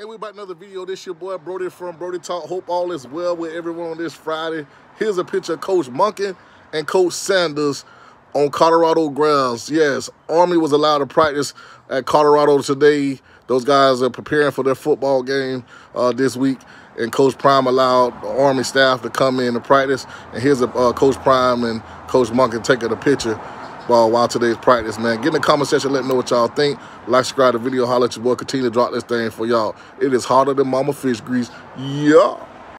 Hey, we about another video. This your boy Brodie from Brodie Talk. Hope all is well with everyone on this Friday. Here's a picture of Coach Monken and Coach Sanders on Colorado grounds. Yes, Army was allowed to practice at Colorado today. Those guys are preparing for their football game uh, this week. And Coach Prime allowed the Army staff to come in to practice. And here's a, uh, Coach Prime and Coach Monken taking a picture while, while today's practice, man. Get in the comment section, let me know what y'all think. Like, subscribe to the video, holler at your boy. Continue to drop this thing for y'all. It is harder than mama fish grease. Yeah.